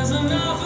there's enough